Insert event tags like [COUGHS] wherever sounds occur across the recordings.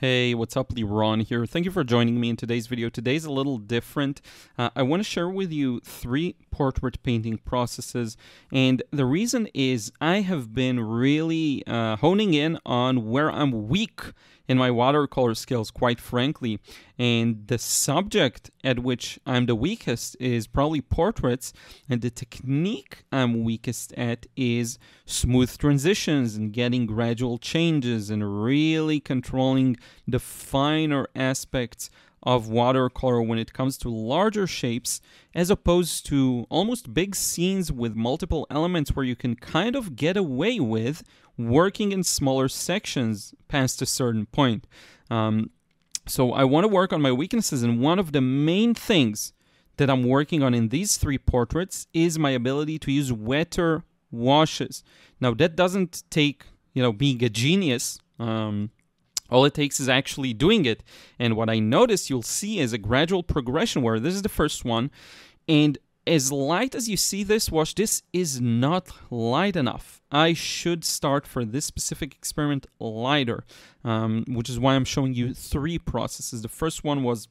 Hey, what's up? Liron here. Thank you for joining me in today's video. Today's a little different. Uh, I want to share with you three portrait painting processes, and the reason is I have been really uh, honing in on where I'm weak in my watercolor skills, quite frankly. And the subject at which I'm the weakest is probably portraits, and the technique I'm weakest at is smooth transitions and getting gradual changes and really controlling the finer aspects of watercolor when it comes to larger shapes as opposed to almost big scenes with multiple elements where you can kind of get away with working in smaller sections past a certain point. Um, so I want to work on my weaknesses, and one of the main things that I'm working on in these three portraits is my ability to use wetter washes. Now that doesn't take you know being a genius. Um, all it takes is actually doing it. And what I notice you'll see is a gradual progression where this is the first one. And as light as you see this wash, this is not light enough. I should start for this specific experiment lighter, um, which is why I'm showing you three processes. The first one was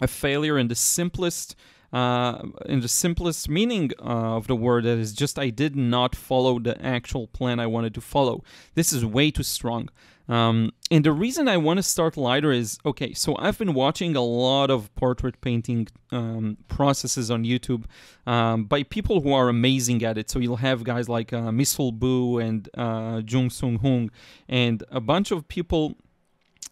a failure in the simplest uh, in the simplest meaning of the word, that is just I did not follow the actual plan I wanted to follow. This is way too strong. Um, and the reason I want to start lighter is okay, so I've been watching a lot of portrait painting um, processes on YouTube um, by people who are amazing at it. So you'll have guys like uh, Missul Bu and uh, Jung Sung Hung and a bunch of people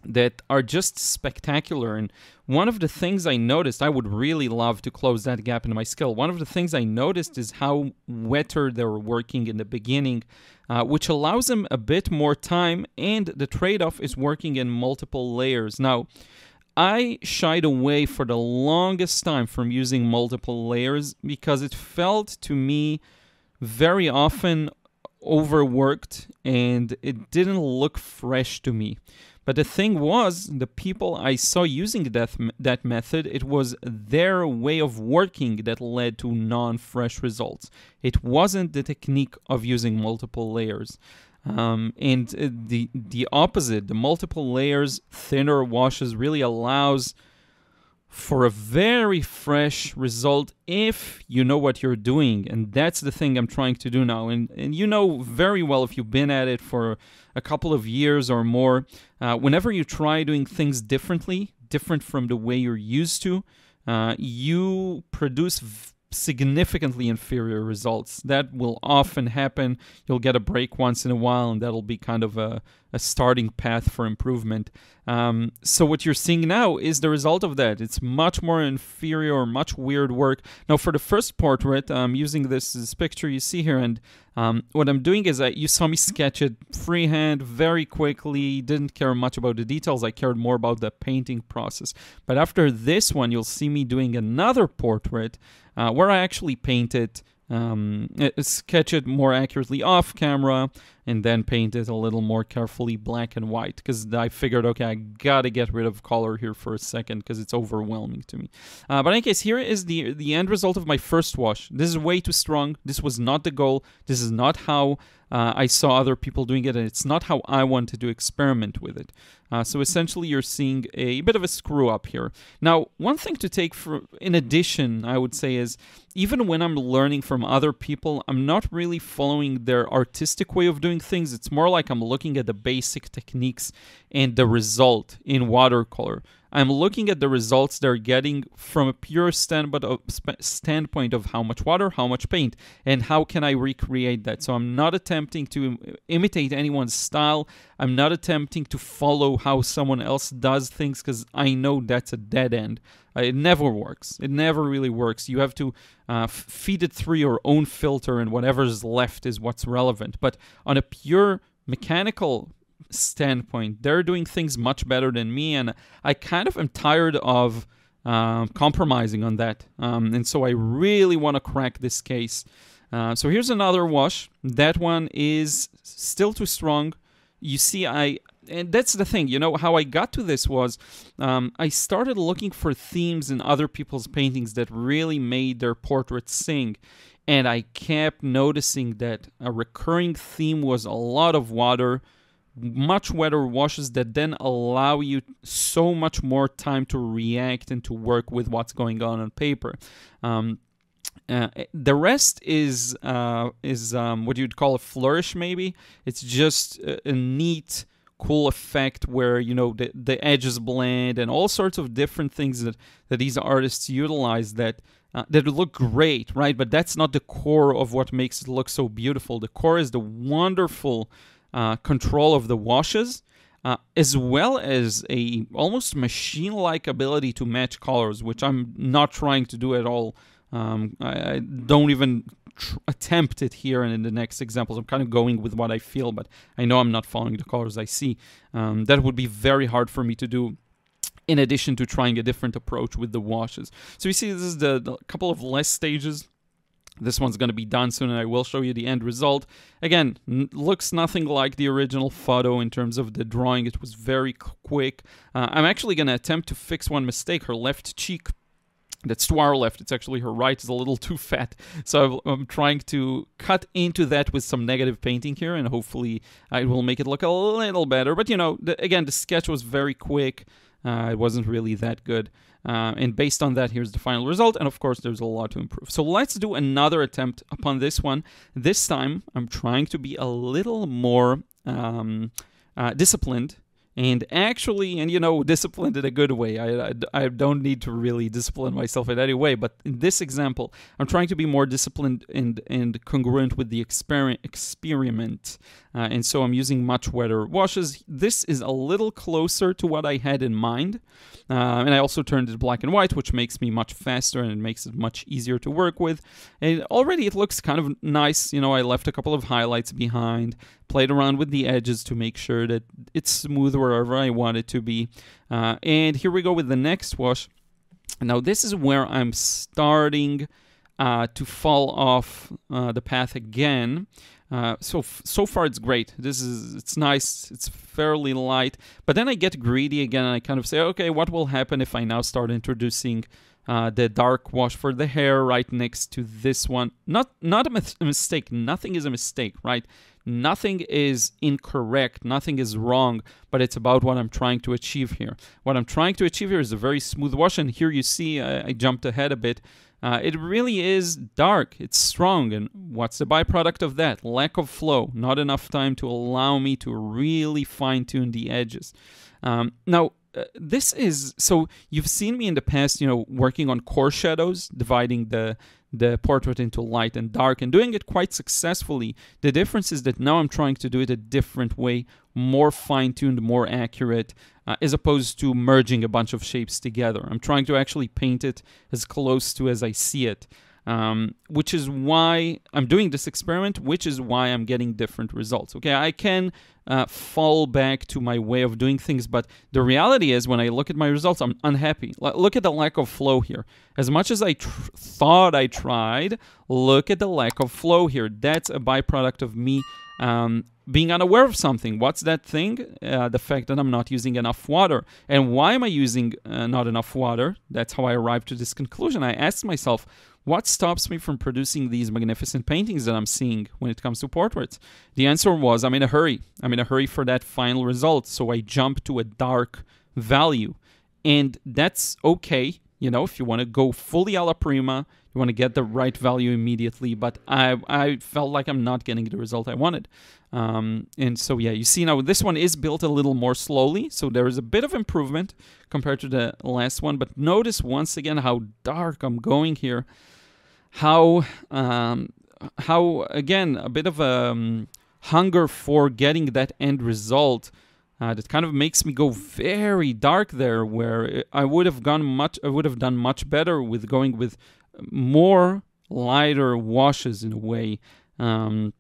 that are just spectacular. And one of the things I noticed, I would really love to close that gap in my skill. One of the things I noticed is how wetter they were working in the beginning, uh, which allows them a bit more time. And the trade off is working in multiple layers. Now, I shied away for the longest time from using multiple layers because it felt to me very often overworked and it didn't look fresh to me. But the thing was, the people I saw using that, that method, it was their way of working that led to non fresh results. It wasn't the technique of using multiple layers. Um, and uh, the the opposite, the multiple layers, thinner washes really allows for a very fresh result if you know what you're doing and that's the thing i'm trying to do now and, and you know very well if you've been at it for a couple of years or more uh, whenever you try doing things differently different from the way you're used to uh, you produce significantly inferior results. That will often happen. You'll get a break once in a while, and that'll be kind of a, a starting path for improvement. Um, so, what you're seeing now is the result of that. It's much more inferior, much weird work. Now, for the first portrait, I'm using this, this picture you see here, and um, what I'm doing is that you saw me sketch it freehand very quickly, didn't care much about the details. I cared more about the painting process. But after this one, you'll see me doing another portrait uh, where I actually paint it um, sketch it more accurately off camera and then paint it a little more carefully black and white because I figured, okay, I gotta get rid of color here for a second because it's overwhelming to me. Uh, but in any case, here is the the end result of my first wash. This is way too strong. This was not the goal. This is not how uh, I saw other people doing it, and it's not how I wanted to experiment with it. Uh, so essentially, you're seeing a bit of a screw up here. Now, one thing to take for, in addition, I would say, is even when I'm learning from other people, I'm not really following their artistic way of doing things. It's more like I'm looking at the basic techniques and the result in watercolor. I'm looking at the results they're getting from a pure standpoint of, standpoint of how much water, how much paint, and how can I recreate that. So I'm not attempting to imitate anyone's style. I'm not attempting to follow how someone else does things because I know that's a dead end. Uh, it never works. It never really works. You have to uh, feed it through your own filter, and whatever's left is what's relevant. But on a pure mechanical standpoint. They're doing things much better than me, and I kind of am tired of uh, compromising on that. Um, and so I really want to crack this case. Uh, so here's another wash. That one is still too strong. You see, I and that's the thing. You know how I got to this was um, I started looking for themes in other people's paintings that really made their portraits sing. And I kept noticing that a recurring theme was a lot of water, much wetter washes that then allow you so much more time to react and to work with what's going on on paper. Um, uh, the rest is uh, is um, what you'd call a flourish, maybe. It's just a, a, neat, cool effect where you know the, the edges blend and all sorts of different things that, that these artists utilize that uh, that look great, right? But that's not the core of what makes it look so beautiful. The core is the wonderful uh, control of the washes. Uh, as well as a almost machine-like ability to match colors, which I'm not trying to do at all um, I, I, don't even tr- attempt it here and in the next examples. I'm kind of going with what I feel, but I know I'm not following the colors I see. Um, that would be very hard for me to do in addition to trying a different approach with the washes. So you see this is the, the couple of less stages. This one's going to be done soon and I will show you the end result. Again, looks nothing like the original photo in terms of the drawing. It was very quick. Uh, I'm actually going to attempt to fix one mistake. Her left cheek that's to our left. It's actually her right is a little [LAUGHS] too fat. So I'm trying to cut into that with some negative painting here, and hopefully I will make it look a little better. But you know, the, again, the sketch was very quick. Uh, it wasn't really that good. Uh, and based on that, here's the final result. And of course, there's a lot to improve. So let's do another attempt upon this one. This time, I'm trying to be a little more um, uh, disciplined and actually and you know disciplined in a good way. I, I, I, don't need to really discipline myself in any way but in this example i'm trying to be more disciplined and and congruent with the experiment experiment uh, and so i'm using much wetter washes. This is a little closer to what i had in mind uh, and i also turned it black and white which makes me much faster and it makes it much easier to work with. And already it looks kind of nice. You know i left a couple of highlights behind played around with the edges to make sure that it's smooth wherever I want it to be. Uh, and here we go with the next wash. Now this is where I'm starting uh, to fall off uh, the path again. Uh, so so far it's great. This is it's nice. It's fairly light. But then I get greedy again, and I kind of say, okay, what will happen if I now start introducing uh, the dark wash for the hair right next to this one? Not not a, mis- a mistake. Nothing is a mistake, right? Nothing is incorrect, nothing is wrong, but it's about what I'm trying to achieve here. What I'm trying to achieve here is a very smooth wash, and here you see I, I jumped ahead a bit. Uh, it really is dark, it's strong, and what's the byproduct of that? Lack of flow, not enough time to allow me to really fine tune the edges. Um, now, uh, this is so you've seen me in the past, you know, working on core shadows, dividing the the portrait into light and dark and doing it quite successfully. The difference is that now I'm trying to do it a different way, more fine tuned, more accurate, uh, as opposed to merging a bunch of shapes together. I'm trying to actually paint it as close to as I see it um, which is why I'm doing this experiment, which is why I'm getting different results. Okay, I can uh, fall back to my way of doing things, but the reality is when I look at my results, I'm unhappy. L- look at the lack of flow here. As much as I thought I tried, look at the lack of flow here. That's a byproduct of me um, being unaware of something. What's that thing? Uh, the fact that I'm not using enough water. And why am I using uh, not enough water? That's how I arrived to this conclusion. I asked myself, what stops me from producing these magnificent paintings that I'm seeing when it comes to portraits? The answer was I'm in a hurry. I'm in a hurry for that final result. So I jump to a dark value. And that's okay, you know, if you want to go fully alla prima, you want to get the right value immediately. But I, I felt like I'm not getting the result I wanted. Um, and so, yeah, you see now this one is built a little more slowly. So there is a bit of improvement compared to the last one. But notice once again how dark I'm going here how um, how again a bit of a um, hunger for getting that end result uh, that kind of makes me go very dark there where I would have gone much I would have done much better with going with more lighter washes in a way. Um,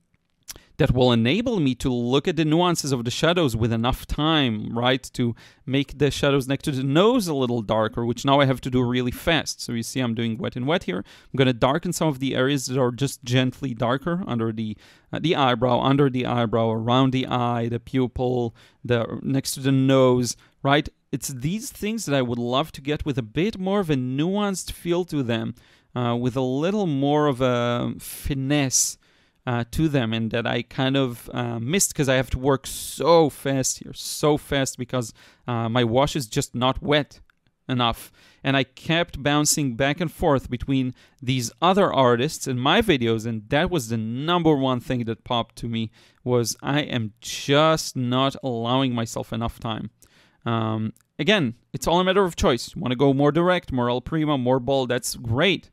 that will enable me to look at the nuances of the shadows with enough time, right? To make the shadows next to the nose a little darker, which now I have to do really fast. So you see I'm doing wet and wet here. I'm going to darken some of the areas that are just gently darker under the uh, the eyebrow, under the eyebrow, around the eye, the pupil, the next to the nose, right? It's these things that I would love to get with a bit more of a nuanced feel to them, uh, with a little more of a finesse uh, to them and that I kind of uh, missed because I have to work so fast here, so fast because uh, my wash is just not wet enough. And I kept bouncing back and forth between these other artists and my videos, and that was the number one thing that popped to me was I am just not allowing myself enough time. Um, again, it's all a matter of choice. You want to go more direct, more alla prima, more bold, that's great.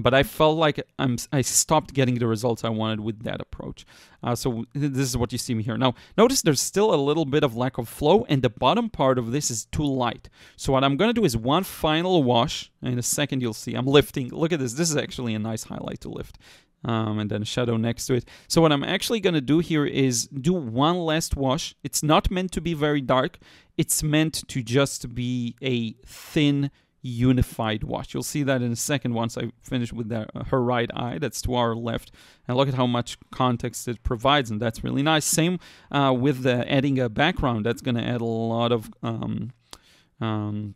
But I felt like I'm I stopped getting the results I wanted with that approach. Uh, so this is what you see me here. Now, notice there's still a little bit of lack of flow, and the bottom part of this is too light. So what I'm going to do is one final wash. In a second, you'll see I'm lifting. Look at this. This is actually a nice highlight to lift. Um, and then shadow next to it. So what I'm actually going to do here is do one last wash. It's not meant to be very dark. It's meant to just be a thin unified watch. You'll see that in a second once I finish with uh, her right eye. That's to our left. And look at how much context it provides, and that's really nice. Same uh, with the adding a background. That's going to add a lot of um, um,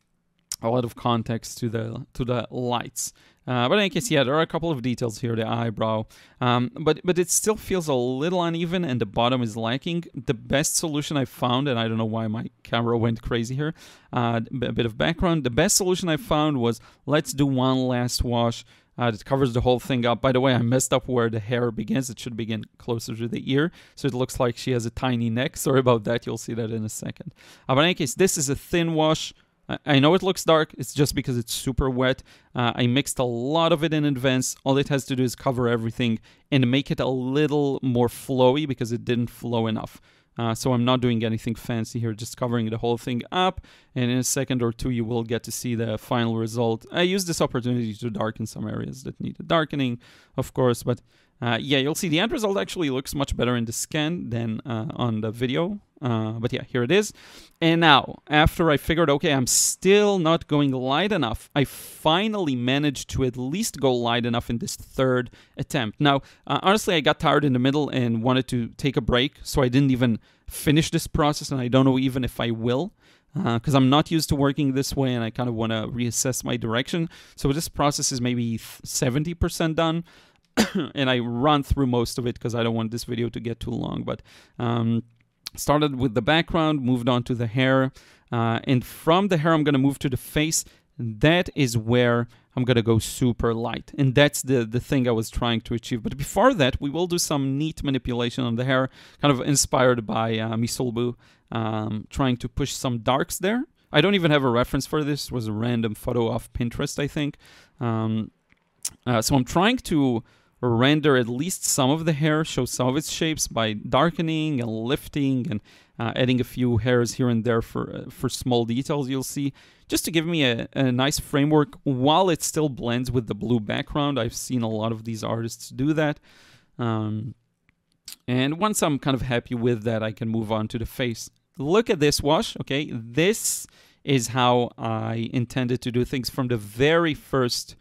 a lot of context to the to the lights. Uh, but in any case, yeah, there are a couple of details here, the eyebrow, um, but but it still feels a little uneven, and the bottom is lacking. The best solution I found, and I don't know why my camera [LAUGHS] went crazy here, uh, a bit of background. The best solution I found was let's do one last wash. Uh, that covers the whole thing up. By the way, I messed up where the hair begins. It should begin closer to the ear, so it looks like she has a tiny neck. Sorry about that. You'll see that in a second. Uh, but in any case, this is a thin wash. I know it looks dark, it's just because it's super wet. Uh, I mixed a lot of it in advance. All it has to do is cover everything and make it a little more flowy because it didn't flow enough. Uh, so I'm not doing anything fancy here, just covering the whole thing up. And in a second or two, you will get to see the final result. I used this opportunity to darken some areas that needed darkening, of course, but uh, yeah, you'll see the end result actually looks much better in the scan than uh, on the video. Uh, but yeah, here it is. And now, after I figured, okay, I'm still not going light enough, I finally managed to at least go light enough in this third attempt. Now, uh, honestly, I got tired in the middle and wanted to take a break, so I didn't even finish this process, and I don't know even if I will because uh, I'm not used to working this way and I kind of want to reassess my direction. So this process is maybe 70% done. [COUGHS] and I run through most of it because I don't want this video to get too long. But um, started with the background, moved on to the hair, uh, and from the hair I'm going to move to the face. That is where I'm going to go super light. And that's the, the thing I was trying to achieve. But before that, we will do some neat manipulation on the hair, kind of inspired by uh, Misolbu, um, trying to push some darks there. I don't even have a reference for this. It was a random photo off Pinterest, I think. Um, uh, so I'm trying to render at least some of the hair, show some of its shapes by darkening and lifting and uh, adding a few hairs here and there for uh, for small details you'll see, just to give me a, a nice framework while it still blends with the blue background. I've seen a lot of these artists do that. Um, and once I'm kind of happy with that, I can move on to the face. Look at this wash, okay? This is how I intended to do things from the very first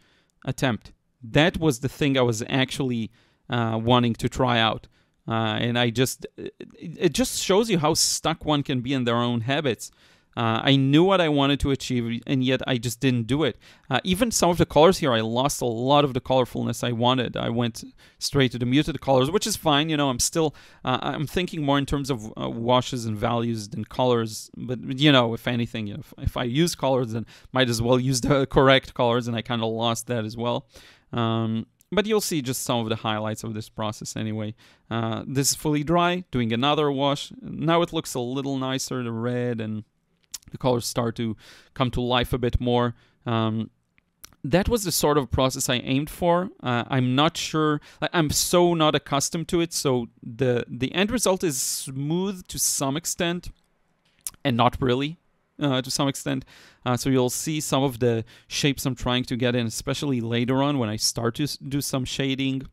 attempt that was the thing I was actually uh, wanting to try out. Uh, and I just, it, just shows you how stuck one can be in their own habits. Uh, I knew what I wanted to achieve, and yet I just didn't do it. Uh, even some of the colors here, I lost a lot of the colorfulness I wanted. I went straight to the muted colors, which is fine. You know, I'm still, uh, I'm thinking more in terms of uh, washes and values than colors. But you know, if anything, you know, if, if I use colors, then might as well use the [LAUGHS] correct colors, and I kind of lost that as well. Um, but you'll see just some of the highlights of this process anyway. Uh, this is fully dry, doing another wash. Now it looks a little nicer, the red and the colors start to come to life a bit more. Um, that was the sort of process I aimed for. Uh, I'm not sure. I'm so not accustomed to it. So the the end result is smooth to some extent, and not really uh, to some extent. Uh, so you'll see some of the shapes I'm trying to get in, especially later on when I start to do some shading.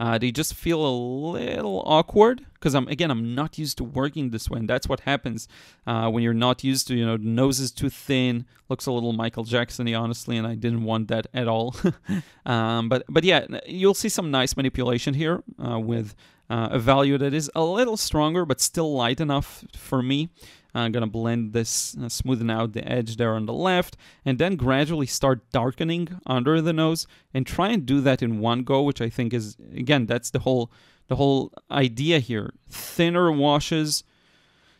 Uh, they just feel a little awkward because I'm again I'm not used to working this way, and that's what happens uh, when you're not used to you know the nose is too thin, looks a little Michael Jacksony honestly, and I didn't want that at all. [LAUGHS] um, but but yeah, you'll see some nice manipulation here uh, with uh, a value that is a little stronger but still light enough for me. I'm gonna blend this, uh, smoothen out the edge there on the left, and then gradually start darkening under the nose, and try and do that in one go, which I think is again that's the whole the whole idea here. Thinner washes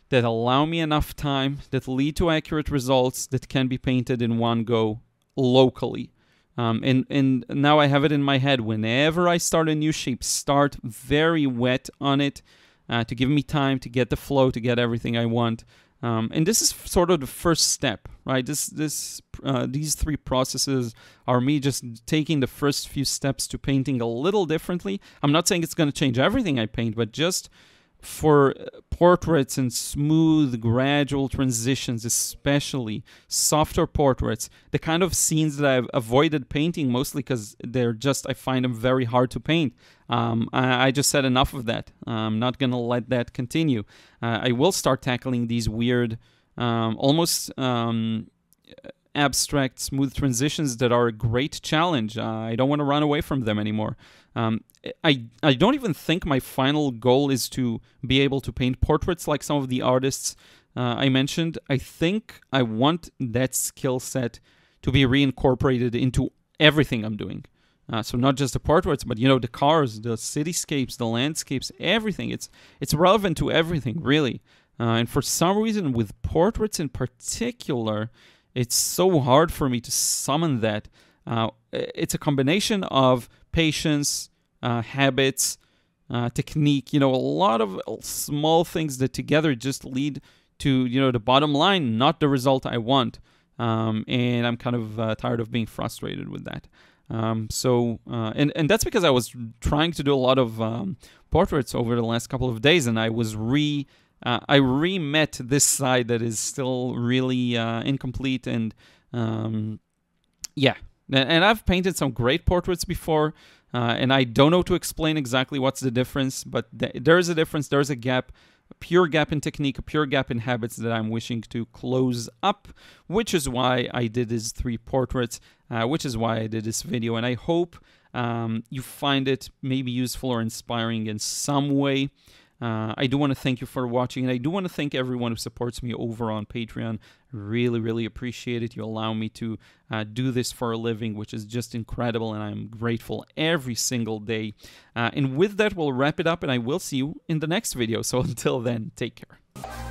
that allow me enough time, that lead to accurate results, that can be painted in one go locally. Um, and, and now I have it in my head. Whenever I start a new shape, start very wet on it uh, to give me time to get the flow, to get everything I want. Um, and this is sort of the first step, right? This, this, uh, these three processes are me just taking the first few steps to painting a little differently. I'm not saying it's going to change everything I paint, but just for portraits and smooth, gradual transitions, especially softer portraits, the kind of scenes that I've avoided painting mostly because they're just, I find them very hard to paint. Um, I, I, just said enough of that. I'm not going to let that continue. Uh, I will start tackling these weird, um, almost. Um, abstract, smooth transitions that are a great challenge. Uh, I don't want to run away from them anymore. Um, I I don't even think my final goal is to be able to paint portraits like some of the artists uh, I mentioned. I think I want that skill set to be reincorporated into everything I'm doing. Uh, so not just the portraits, but you know the cars, the cityscapes, the landscapes, everything. It's it's relevant to everything really. Uh, and for some reason, with portraits in particular, it's so hard for me to summon that. Uh, it's a combination of patience, uh, habits, uh, technique. You know, a lot of small things that together just lead to you know the bottom line, not the result I want. Um, and I'm kind of uh, tired of being frustrated with that. Um, so, uh, and and that's because I was trying to do a lot of um, portraits over the last couple of days, and I was re uh, I re met this side that is still really uh, incomplete, and um, yeah, and I've painted some great portraits before, uh, and I don't know to explain exactly what's the difference, but th- there is a difference. There's a gap, a pure gap in technique, a pure gap in habits that I'm wishing to close up, which is why I did these three portraits, uh, which is why I did this video. And I hope um, you find it maybe useful or inspiring in some way. Uh, I do want to thank you for watching, and I do want to thank everyone who supports me over on Patreon. Really, really appreciate it. You allow me to uh, do this for a living, which is just incredible, and I'm grateful every single day. Uh, and with that, we'll wrap it up, and I will see you in the next video. So [LAUGHS] until then, take care.